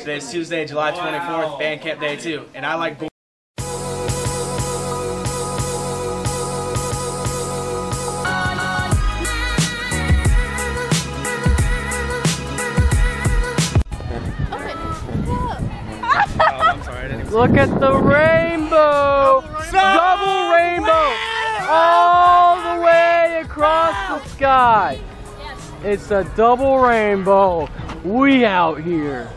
Today's Tuesday, July 24th, band camp day two, and I like. Look at the rainbow! Double rainbow! All the way across the sky! It's a double rainbow. We out here.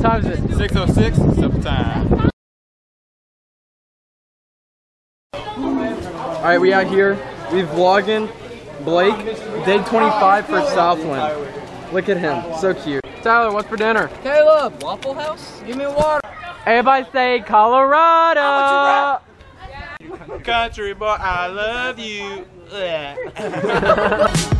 What time is it? 606, supper time. All right, we out here. We vlogging. Blake, day 25 for Southland. Look at him, so cute. Tyler, what's for dinner? Caleb, Waffle House? Give me water. Everybody say Colorado. Country boy, I love you.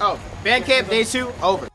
oh, band camp day two over.